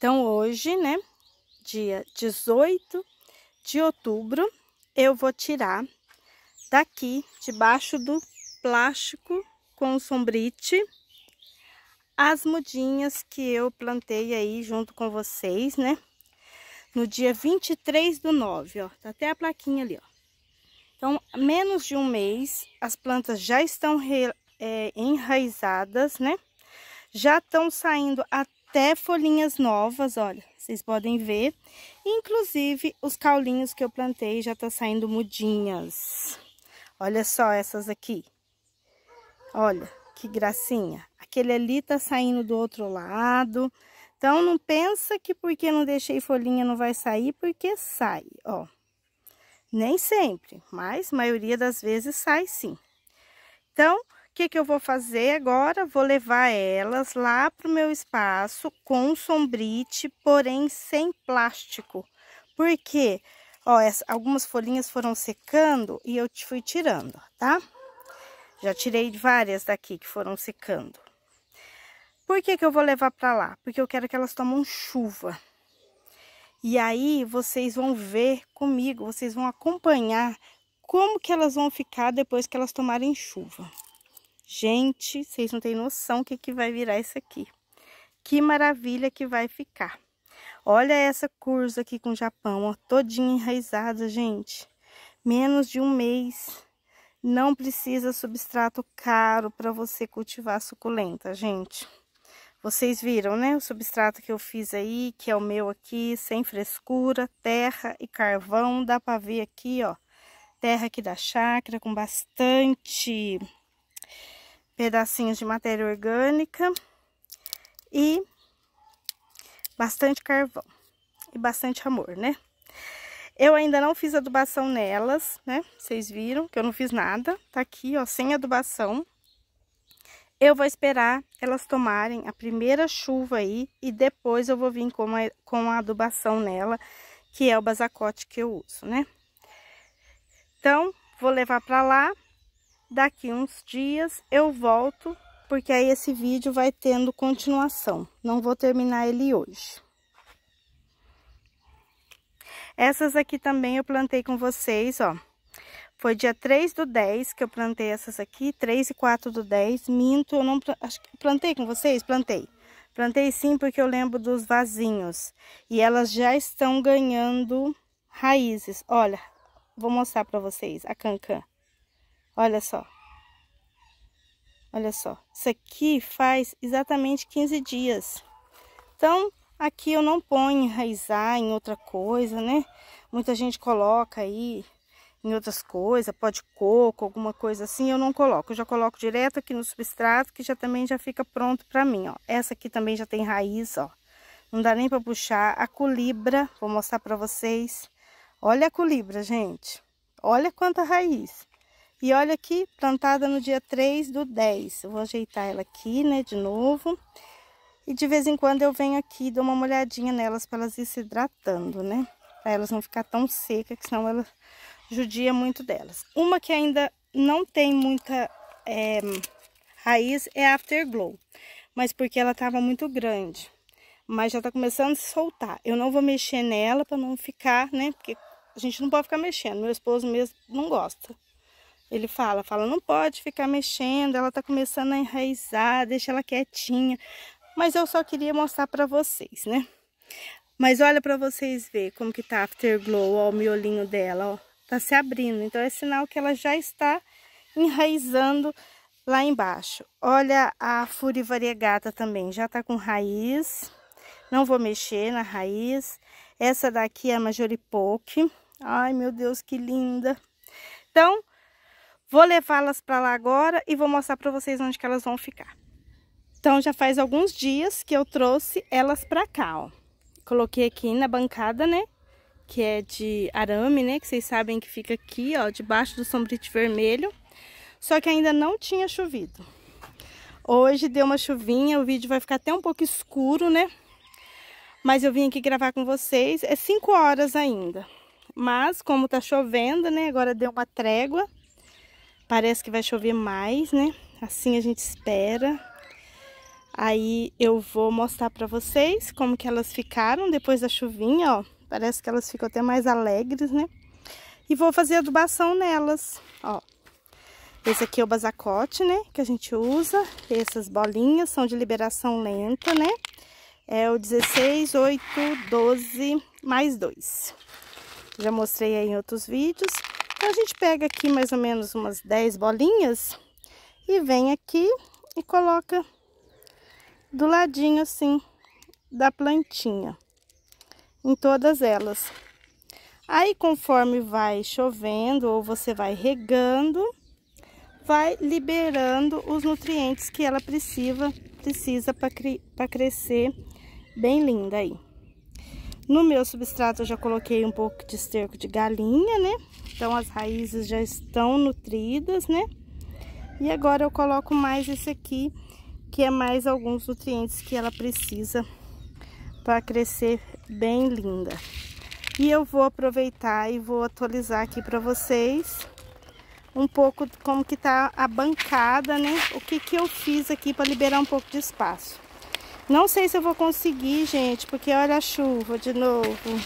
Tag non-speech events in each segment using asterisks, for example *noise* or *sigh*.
Então, hoje, né, dia 18 de outubro, eu vou tirar daqui, debaixo do plástico com sombrite, as mudinhas que eu plantei aí junto com vocês, né? No dia 23 do 9, ó, tá até a plaquinha ali, ó. Então, menos de um mês, as plantas já estão re, é, enraizadas, né? Já estão saindo até até folhinhas novas, olha, vocês podem ver. Inclusive, os caulinhos que eu plantei já tá saindo mudinhas. Olha só essas aqui. Olha, que gracinha. Aquele ali tá saindo do outro lado. Então, não pensa que porque não deixei folhinha não vai sair, porque sai, ó. Nem sempre, mas maioria das vezes sai sim. Então, o que, que eu vou fazer agora? Vou levar elas lá para o meu espaço com sombrite, porém sem plástico. Porque, ó, essa, algumas folhinhas foram secando e eu fui tirando, tá? Já tirei várias daqui que foram secando. Por que, que eu vou levar para lá? Porque eu quero que elas tomem chuva. E aí, vocês vão ver comigo, vocês vão acompanhar como que elas vão ficar depois que elas tomarem chuva. Gente, vocês não têm noção o que, que vai virar isso aqui. Que maravilha que vai ficar. Olha essa curva aqui com o Japão, ó, todinha enraizada, gente. Menos de um mês. Não precisa substrato caro para você cultivar suculenta, gente. Vocês viram, né? O substrato que eu fiz aí, que é o meu aqui, sem frescura, terra e carvão. Dá para ver aqui, ó. Terra aqui da chácara com bastante pedacinhos de matéria orgânica e bastante carvão e bastante amor, né? Eu ainda não fiz adubação nelas, né? Vocês viram que eu não fiz nada, tá aqui, ó, sem adubação. Eu vou esperar elas tomarem a primeira chuva aí e depois eu vou vir com a, com a adubação nela, que é o basacote que eu uso, né? Então, vou levar pra lá Daqui uns dias eu volto, porque aí esse vídeo vai tendo continuação. Não vou terminar ele hoje. Essas aqui também eu plantei com vocês, ó. Foi dia 3 do 10 que eu plantei essas aqui, 3 e 4 do 10. Minto, eu não acho que plantei com vocês, plantei. Plantei sim porque eu lembro dos vasinhos. E elas já estão ganhando raízes. Olha, vou mostrar para vocês a cancan. Olha só. Olha só. Isso aqui faz exatamente 15 dias. Então, aqui eu não ponho enraizar em outra coisa, né? Muita gente coloca aí em outras coisas, pó de coco, alguma coisa assim, eu não coloco. Eu já coloco direto aqui no substrato, que já também já fica pronto pra mim, ó. Essa aqui também já tem raiz, ó. Não dá nem pra puxar. A colibra, vou mostrar pra vocês. Olha a colibra, gente. Olha quanta raiz. E olha aqui, plantada no dia 3 do 10. Eu vou ajeitar ela aqui, né, de novo. E de vez em quando eu venho aqui e dou uma molhadinha nelas para elas ir se hidratando, né? Para elas não ficar tão secas, que senão ela judia muito delas. Uma que ainda não tem muita é, raiz é Afterglow. Mas porque ela estava muito grande. Mas já está começando a se soltar. Eu não vou mexer nela para não ficar, né? Porque a gente não pode ficar mexendo. Meu esposo mesmo não gosta. Ele fala, fala, não pode ficar mexendo, ela tá começando a enraizar, deixa ela quietinha. Mas eu só queria mostrar para vocês, né? Mas olha para vocês ver como que tá Afterglow, ó, o miolinho dela, ó. Tá se abrindo, então é sinal que ela já está enraizando lá embaixo. Olha a Fury Variegata também, já tá com raiz. Não vou mexer na raiz. Essa daqui é a Majoripoque. Ai, meu Deus, que linda. Então, Vou levá-las para lá agora e vou mostrar para vocês onde que elas vão ficar. Então, já faz alguns dias que eu trouxe elas para cá, ó. Coloquei aqui na bancada, né? Que é de arame, né? Que vocês sabem que fica aqui, ó, debaixo do sombrite vermelho. Só que ainda não tinha chovido. Hoje deu uma chuvinha, o vídeo vai ficar até um pouco escuro, né? Mas eu vim aqui gravar com vocês, é 5 horas ainda. Mas, como tá chovendo, né? Agora deu uma trégua. Parece que vai chover mais, né? Assim a gente espera. Aí eu vou mostrar pra vocês como que elas ficaram depois da chuvinha, ó. Parece que elas ficam até mais alegres, né? E vou fazer adubação nelas, ó. Esse aqui é o basacote, né? Que a gente usa. Essas bolinhas são de liberação lenta, né? É o 16, 8, 12, mais 2. Já mostrei aí em outros vídeos. Então, a gente pega aqui mais ou menos umas 10 bolinhas e vem aqui e coloca do ladinho assim da plantinha, em todas elas. Aí, conforme vai chovendo ou você vai regando, vai liberando os nutrientes que ela precisa, precisa para cre crescer bem linda aí. No meu substrato eu já coloquei um pouco de esterco de galinha, né? Então as raízes já estão nutridas, né? E agora eu coloco mais esse aqui, que é mais alguns nutrientes que ela precisa para crescer bem linda. E eu vou aproveitar e vou atualizar aqui para vocês um pouco como que tá a bancada, né? O que que eu fiz aqui para liberar um pouco de espaço. Não sei se eu vou conseguir, gente, porque olha a chuva de novo.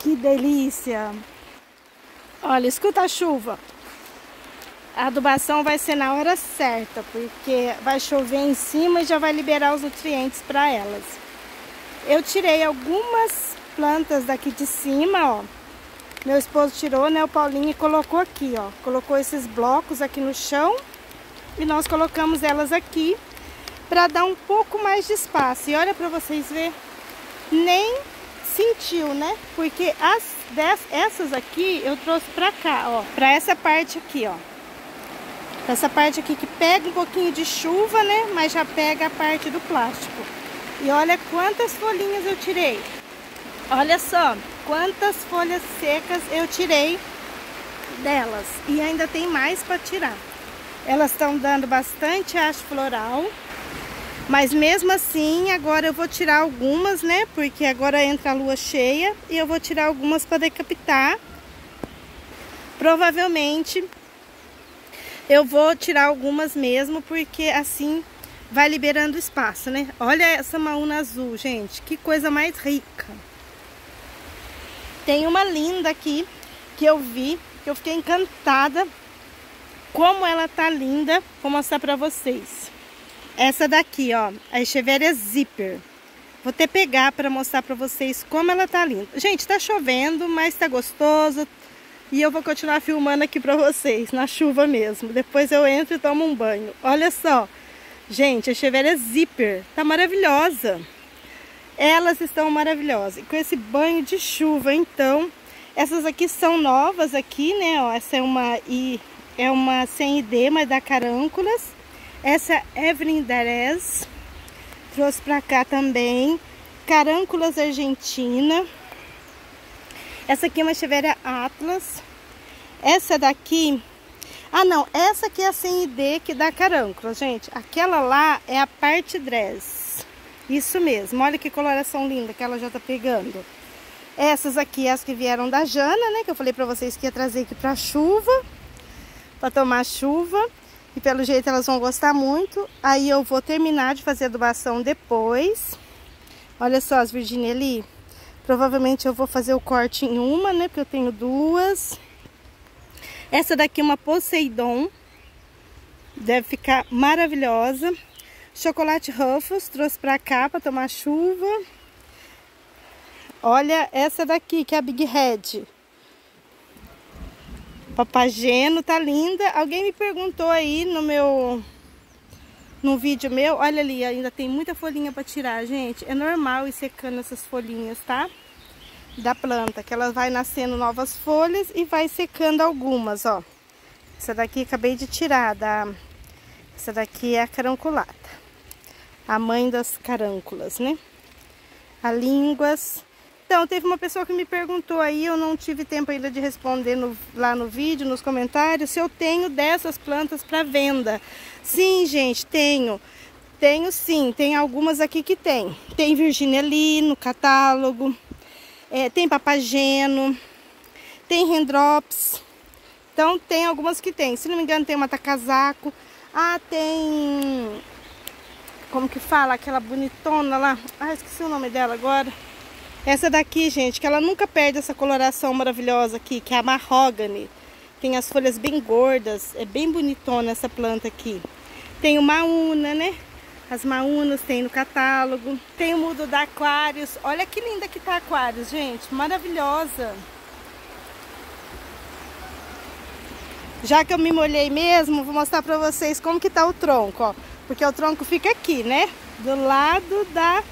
Que delícia! Olha, escuta a chuva. A adubação vai ser na hora certa, porque vai chover em cima e já vai liberar os nutrientes para elas. Eu tirei algumas plantas daqui de cima, ó. Meu esposo tirou, né, o Paulinho, e colocou aqui, ó. Colocou esses blocos aqui no chão e nós colocamos elas aqui para dar um pouco mais de espaço. E olha para vocês ver, nem sentiu, né? Porque as dessas, essas aqui eu trouxe para cá, ó, para essa parte aqui, ó. Essa parte aqui que pega um pouquinho de chuva, né? Mas já pega a parte do plástico. E olha quantas folhinhas eu tirei. Olha só quantas folhas secas eu tirei delas. E ainda tem mais para tirar. Elas estão dando bastante haste floral. Mas mesmo assim, agora eu vou tirar algumas, né? Porque agora entra a lua cheia e eu vou tirar algumas para decapitar. Provavelmente eu vou tirar algumas mesmo, porque assim vai liberando espaço, né? Olha essa maúna azul, gente. Que coisa mais rica. Tem uma linda aqui que eu vi, que eu fiquei encantada. Como ela tá linda. Vou mostrar pra vocês. Essa daqui, ó. A Echeveria Zipper. Vou até pegar para mostrar para vocês como ela tá linda. Gente, tá chovendo, mas tá gostoso. E eu vou continuar filmando aqui pra vocês, na chuva mesmo. Depois eu entro e tomo um banho. Olha só. Gente, a Chevelle Zipper tá maravilhosa. Elas estão maravilhosas. E com esse banho de chuva, então... Essas aqui são novas aqui, né? Ó, essa é uma, I, é uma CND, mas da Carânculas. Essa Evelyn Derez. Trouxe pra cá também. Carânculas Argentina. Essa aqui é uma Echeveria Atlas. Essa daqui... Ah, não. Essa aqui é a CND que dá carâncula, gente. Aquela lá é a parte dress. Isso mesmo. Olha que coloração linda que ela já tá pegando. Essas aqui, as que vieram da Jana, né? Que eu falei pra vocês que ia trazer aqui pra chuva. Pra tomar chuva. E pelo jeito elas vão gostar muito. Aí eu vou terminar de fazer adubação depois. Olha só as Virginia ali. Provavelmente eu vou fazer o corte em uma, né? Porque eu tenho duas. Essa daqui é uma Poseidon. Deve ficar maravilhosa. Chocolate Ruffles, trouxe pra cá pra tomar chuva. Olha essa daqui, que é a Big Head. Papageno, tá linda. Alguém me perguntou aí no meu no vídeo meu, olha ali, ainda tem muita folhinha para tirar, gente. É normal ir secando essas folhinhas, tá? Da planta, que ela vai nascendo novas folhas e vai secando algumas, ó. Essa daqui acabei de tirar, da... Essa daqui é a caranculata. A mãe das carânculas, né? A línguas então, teve uma pessoa que me perguntou aí, eu não tive tempo ainda de responder no, lá no vídeo, nos comentários, se eu tenho dessas plantas para venda. Sim, gente, tenho. Tenho sim, tem algumas aqui que tem. Tem Virginia Lee no catálogo, é, tem Papageno, tem Rendrops. Então, tem algumas que tem. Se não me engano, tem Mata Casaco. Ah, tem como que fala, aquela bonitona lá. Ah, esqueci o nome dela agora. Essa daqui, gente, que ela nunca perde essa coloração maravilhosa aqui, que é a mahogany. Tem as folhas bem gordas, é bem bonitona essa planta aqui. Tem o maúna, né? As maunas tem no catálogo. Tem o mudo da Aquários. Olha que linda que tá Aquários, gente. Maravilhosa. Já que eu me molhei mesmo, vou mostrar pra vocês como que tá o tronco, ó. Porque o tronco fica aqui, né? Do lado da,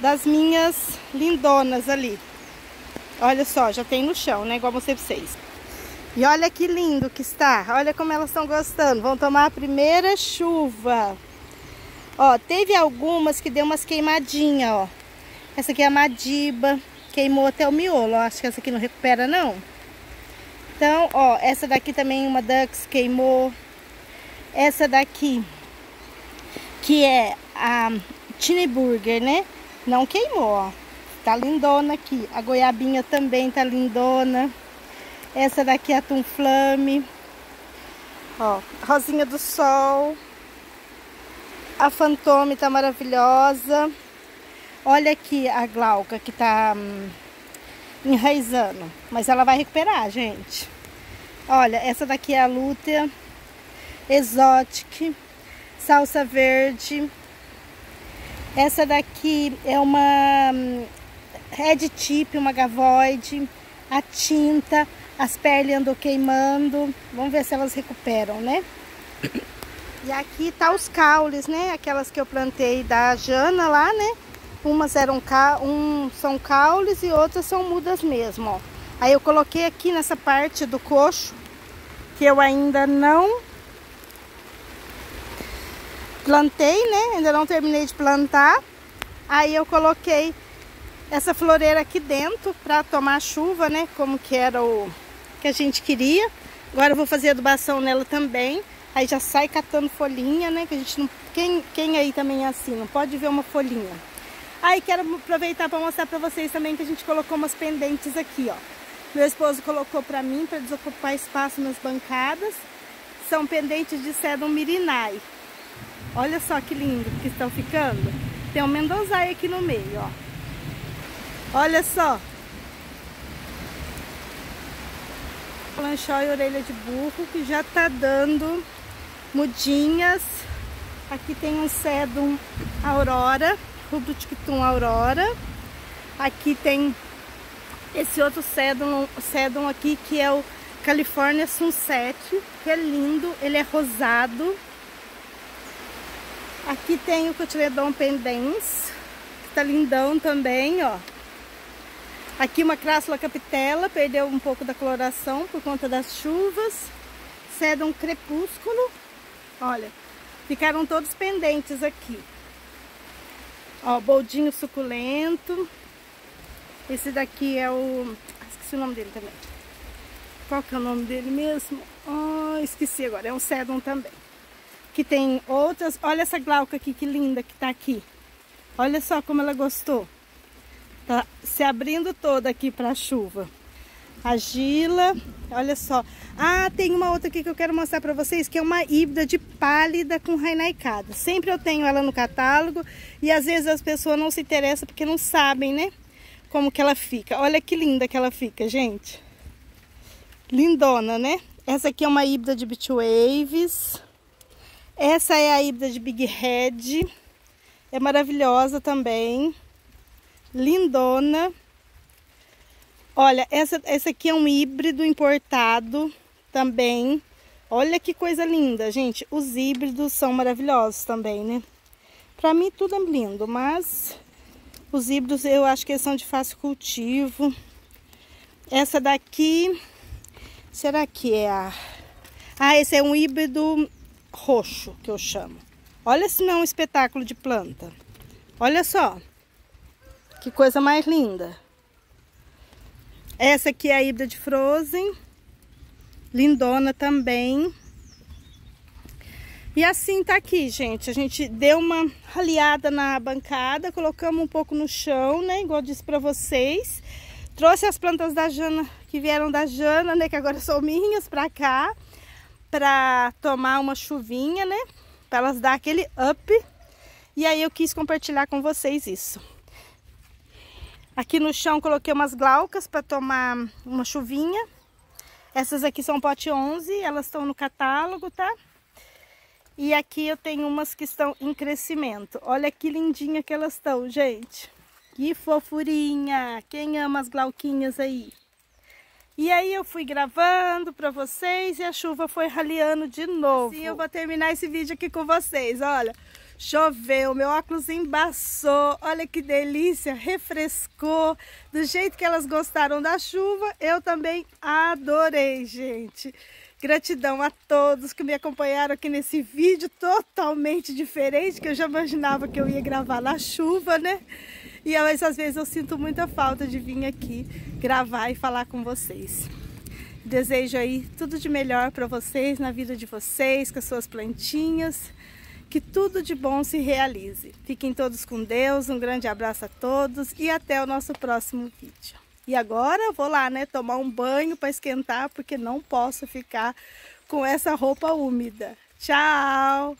das minhas lindonas ali. Olha só, já tem no chão, né? Igual mostrei pra vocês. E olha que lindo que está. Olha como elas estão gostando. Vão tomar a primeira chuva. Ó, teve algumas que deu umas queimadinhas, ó. Essa aqui é a Madiba. Queimou até o miolo. Ó. Acho que essa aqui não recupera, não. Então, ó, essa daqui também, uma Dux, queimou. Essa daqui, que é a Tiny Burger, né? Não queimou, ó. Tá lindona aqui. A goiabinha também tá lindona. Essa daqui é a Tunflame. Ó, Rosinha do Sol. A Fantome tá maravilhosa. Olha aqui a Glauca que tá hum, enraizando. Mas ela vai recuperar, gente. Olha, essa daqui é a Lútea. Exotic. Salsa verde. Essa daqui é uma hum, Red Tip, uma Gavoide. A tinta. As pernas andou queimando. Vamos ver se elas recuperam, né? *coughs* E aqui tá os caules, né? Aquelas que eu plantei da Jana lá, né? Umas eram um são caules e outras são mudas mesmo, ó. Aí eu coloquei aqui nessa parte do coxo que eu ainda não plantei, né? Ainda não terminei de plantar. Aí eu coloquei essa floreira aqui dentro para tomar chuva, né? Como que era o que a gente queria. Agora eu vou fazer adubação nela também. Aí já sai catando folhinha, né? Que a gente não... Quem, quem aí também é assim, não pode ver uma folhinha. Aí quero aproveitar para mostrar para vocês também que a gente colocou umas pendentes aqui, ó. Meu esposo colocou para mim, para desocupar espaço nas bancadas. São pendentes de cedro mirinai. Olha só que lindo que estão ficando. Tem um mendozai aqui no meio, ó. Olha só. Planchó e orelha de burro que já tá dando mudinhas. Aqui tem um sedum aurora, rubro tictum aurora. Aqui tem esse outro sedum, sedum aqui que é o California Sunset, que é lindo, ele é rosado. Aqui tem o Cotiledon pendens, que tá lindão também, ó. Aqui uma crássula capitela, perdeu um pouco da coloração por conta das chuvas. Sedum crepúsculo, Olha, ficaram todos pendentes aqui. Ó, boldinho suculento. Esse daqui é o... Ah, esqueci o nome dele também. Qual que é o nome dele mesmo? Oh, esqueci agora. É um sedum também. Que tem outras... Olha essa glauca aqui, que linda que tá aqui. Olha só como ela gostou. Tá se abrindo toda aqui pra chuva. A Gila, olha só. Ah, tem uma outra aqui que eu quero mostrar pra vocês, que é uma híbrida de pálida com rainaicada. Sempre eu tenho ela no catálogo e às vezes as pessoas não se interessam porque não sabem, né? Como que ela fica. Olha que linda que ela fica, gente. Lindona, né? Essa aqui é uma híbrida de Beach Waves. Essa é a híbrida de Big Head. É maravilhosa também. Lindona. Olha, essa, essa aqui é um híbrido importado também. Olha que coisa linda, gente. Os híbridos são maravilhosos também, né? Pra mim tudo é lindo, mas os híbridos eu acho que eles são de fácil cultivo. Essa daqui, será que é a... Ah, esse é um híbrido roxo, que eu chamo. Olha se não é um espetáculo de planta. Olha só. Que coisa mais linda. Essa aqui é a híbrida de Frozen. Lindona também. E assim tá aqui, gente. A gente deu uma raliada na bancada, colocamos um pouco no chão, né? Igual eu disse pra vocês. Trouxe as plantas da Jana, que vieram da Jana, né? Que agora são minhas, pra cá. Pra tomar uma chuvinha, né? Pra elas dar aquele up. E aí eu quis compartilhar com vocês isso. Aqui no chão coloquei umas glaucas para tomar uma chuvinha. Essas aqui são pote 11, elas estão no catálogo, tá? E aqui eu tenho umas que estão em crescimento. Olha que lindinha que elas estão, gente. Que fofurinha! Quem ama as glauquinhas aí? E aí eu fui gravando para vocês e a chuva foi raliando de novo. Sim, eu vou terminar esse vídeo aqui com vocês, olha. Choveu, meu óculos embaçou, olha que delícia, refrescou. Do jeito que elas gostaram da chuva, eu também adorei, gente. Gratidão a todos que me acompanharam aqui nesse vídeo totalmente diferente, que eu já imaginava que eu ia gravar na chuva, né? E às vezes eu sinto muita falta de vir aqui gravar e falar com vocês. Desejo aí tudo de melhor para vocês, na vida de vocês, com as suas plantinhas. Que tudo de bom se realize. Fiquem todos com Deus, um grande abraço a todos e até o nosso próximo vídeo. E agora eu vou lá, né, tomar um banho para esquentar, porque não posso ficar com essa roupa úmida. Tchau!